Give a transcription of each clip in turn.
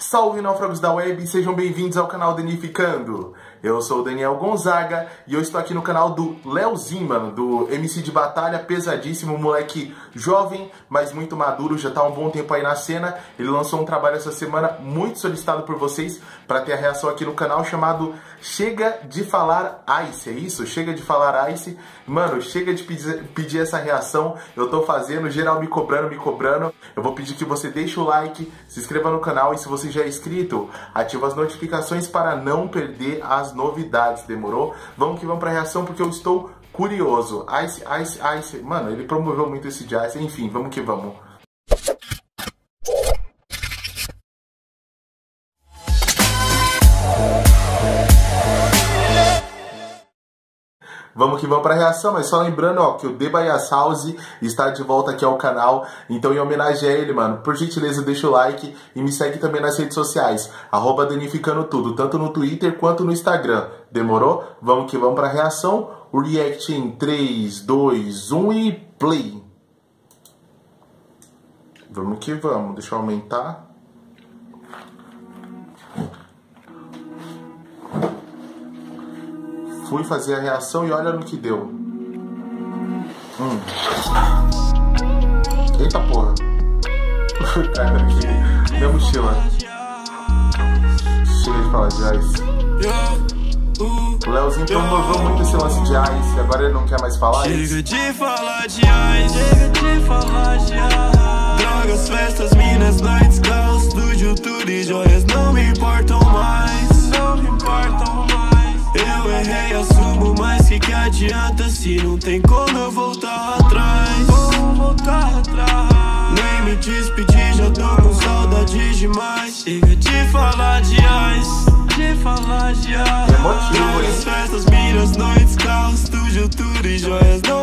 Salve náufragos da web, sejam bem-vindos ao canal Danificando. Eu sou o Daniel Gonzaga e eu estou aqui no canal do Leozinho, mano, do MC de Batalha, pesadíssimo, moleque jovem, mas muito maduro, já tá um bom tempo aí na cena. Ele lançou um trabalho essa semana muito solicitado por vocês para ter a reação aqui no canal chamado Chega de Falar Ice, é isso? Chega de Falar Ice. Mano, chega de pedir, pedir essa reação, eu tô fazendo, geral me cobrando, me cobrando. Eu vou pedir que você deixe o like, se inscreva no canal e se você já é inscrito, ativa as notificações para não perder as novidades, demorou? Vamos que vamos pra reação porque eu estou curioso. Ice, Ice, Ice, mano, ele promoveu muito esse Ice, enfim, vamos que vamos. Vamos que vamos para a reação, mas só lembrando, ó, que o Debaias House está de volta aqui ao canal, então em homenagem a ele, mano, por gentileza deixa o like e me segue também nas redes sociais, arroba Danificando Tudo, tanto no Twitter quanto no Instagram, demorou? Vamos que vamos para a reação, o react em 3, 2, 1 e play! Vamos que vamos, deixa eu aumentar. Fui fazer a reação e olha no que deu. Hum. Eita porra. Cara, aqui. Minha mochila. Chega de falar de ice. O Leozinho promoveu muito esse lance de ice, agora ele não quer mais falar Chega isso. de falar de ice, chega de falar de ice. Drogas, festas, minas, noites, caos, estúdio, tudo e joias não adianta se não tem como eu voltar atrás? Como voltar atrás? Nem me despedir, já tô com saudade demais. Chega de falar de ice, de falar de ice. Emotivo, festas, miras, noites, carros, estúdio, tudo e joias não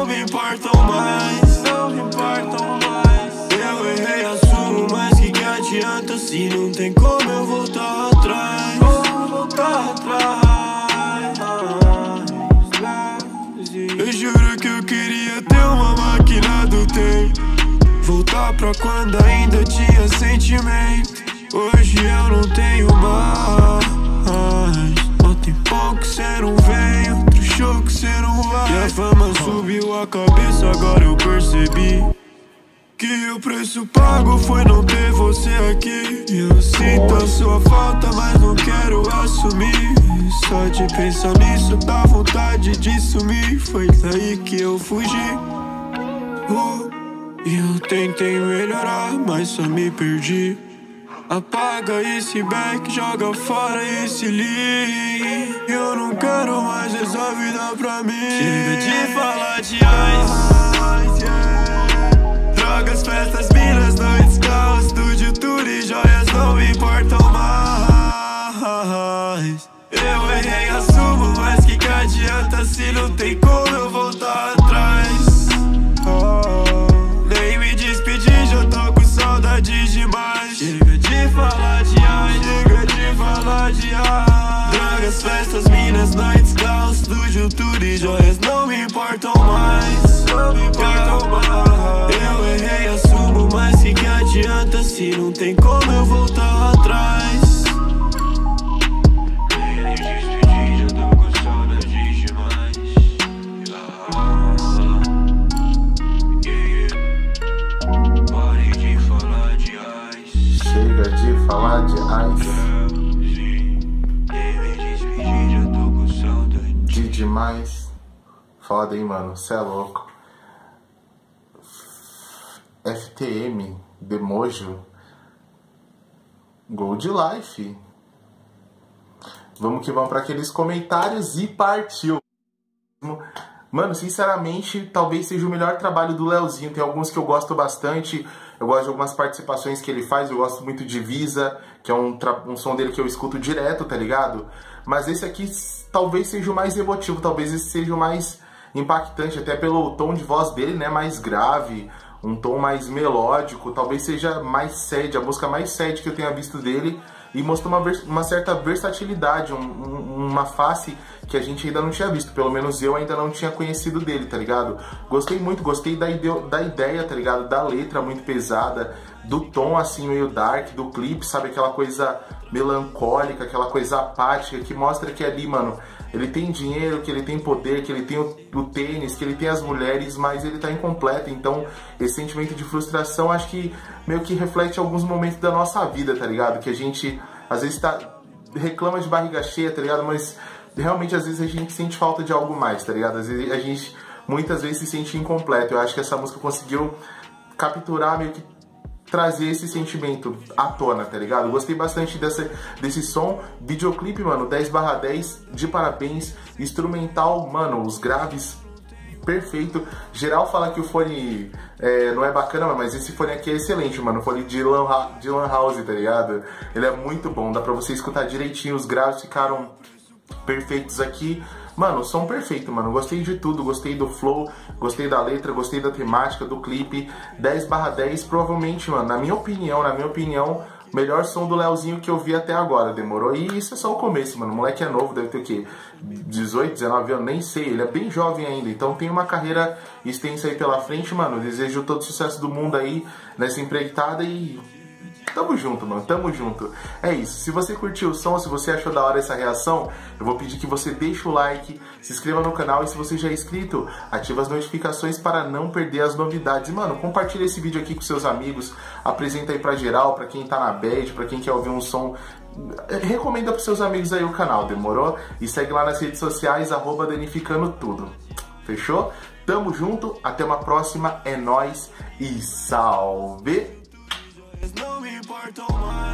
Eu juro que eu queria ter uma máquina do tempo. Voltar pra quando ainda tinha sentimento. Hoje eu não tenho mais. Ó, tem pouco cê não vem, outro show que cê não vai. E a fama subiu a cabeça, agora eu percebi que o preço pago foi não ter você aqui. Eu sinto a sua falta, mas Só de pensar nisso dá vontade de sumir. Foi daí que eu fugi. Uh, Eu tentei melhorar, mas só me perdi. Apaga esse back, joga fora esse link. Eu não quero mais essa vida pra mim. Chega de falar de ice. drogas, festas, minas, demais. Foda, hein, mano. Cê é louco. FTM, Demojo, Gold Life. Vamos que vamos para aqueles comentários e partiu. Mano, sinceramente, talvez seja o melhor trabalho do Leozinho. Tem alguns que eu gosto bastante. Eu gosto de algumas participações que ele faz. Eu gosto muito de Visa, que é um, um som dele que eu escuto direto, tá ligado? Mas esse aqui talvez seja o mais emotivo, talvez esse seja o mais impactante, até pelo tom de voz dele, né? Mais grave, um tom mais melódico, talvez seja mais sad, a música mais sad que eu tenha visto dele. e mostrou uma, uma certa versatilidade, um, um, uma face que a gente ainda não tinha visto, pelo menos eu ainda não tinha conhecido dele, tá ligado? Gostei muito, gostei da, ide da ideia, tá ligado? Da letra muito pesada, do tom assim meio dark, do clipe, sabe? Aquela coisa melancólica, aquela coisa apática que mostra que ali, mano, ele tem dinheiro, que ele tem poder, que ele tem o, o, tênis, que ele tem as mulheres, mas ele tá incompleto. Então, esse sentimento de frustração acho que meio que reflete alguns momentos da nossa vida, tá ligado? Que a gente às vezes tá reclama de barriga cheia, tá ligado? Mas realmente às vezes a gente sente falta de algo mais, tá ligado? Às vezes a gente muitas vezes se sente incompleto. Eu acho que essa música conseguiu capturar meio que trazer esse sentimento à tona, tá ligado? Gostei bastante dessa, desse som. Videoclipe, mano, 10 barra 10, de parabéns. Instrumental, mano, os graves perfeito. Geral fala que o fone é, não é bacana, mas esse fone aqui é excelente, mano. O fone de Lan, de Lan House, tá ligado? Ele é muito bom, dá pra você escutar direitinho. Os graves ficaram perfeitos aqui. Mano, som perfeito, mano. Gostei de tudo, gostei do flow, gostei da letra, gostei da temática, do clipe. 10 barra 10, provavelmente, mano, na minha opinião, na minha opinião, melhor som do Leozinho que eu vi até agora, demorou? E isso é só o começo, mano. O moleque é novo, deve ter o quê? 18, 19 anos, nem sei. Ele é bem jovem ainda, então tem uma carreira extensa aí pela frente, mano. Desejo todo sucesso do mundo aí nessa empreitada e Tamo junto, mano, tamo junto. É isso. Se você curtiu o som, se você achou da hora essa reação, eu vou pedir que você deixe o like, se inscreva no canal e se você já é inscrito, ative as notificações para não perder as novidades. E, mano, compartilha esse vídeo aqui com seus amigos, apresenta aí pra geral, pra quem tá na bad, pra quem quer ouvir um som recomenda pros seus amigos aí o canal, demorou? E segue lá nas redes sociais, arroba danificando tudo. Fechou? Tamo junto, até uma próxima, é nóis e salve! Não me importam mais.